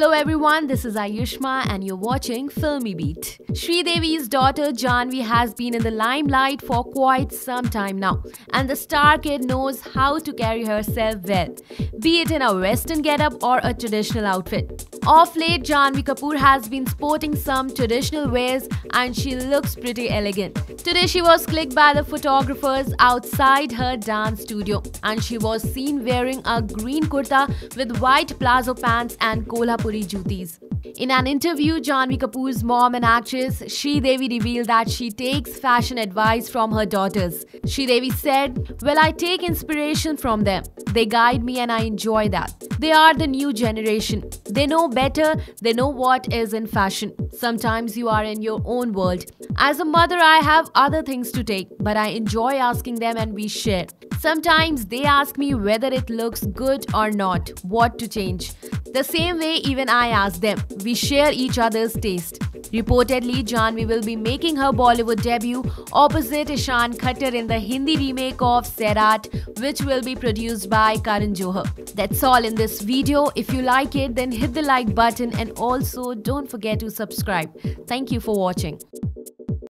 Hello everyone, this is Ayushma and you're watching FilmiBeat. Sridevi's daughter Janhvi has been in the limelight for quite some time now and the star kid knows how to carry herself well, be it in a western getup or a traditional outfit. Of late, Janhvi Kapoor has been sporting some traditional wears and she looks pretty elegant. Today she was clicked by the photographers outside her dance studio and she was seen wearing a green kurta with white palazzo pants and Kolhapuri jutis. In an interview, Janhvi Kapoor's mom and actress Sridevi revealed that she takes fashion advice from her daughters. Sridevi said, Well, I take inspiration from them. They guide me and I enjoy that. They are the new generation. They know better, they know what is in fashion. Sometimes you are in your own world. As a mother, I have other things to take, but I enjoy asking them and we share. Sometimes they ask me whether it looks good or not, what to change. The same way, even I ask them. We share each other's taste. Reportedly, Janhvi will be making her Bollywood debut opposite Ishaan Khatter in the Hindi remake of Sairat, which will be produced by Karan Johar. That's all in this video. If you like it, then hit the like button and also don't forget to subscribe. Thank you for watching.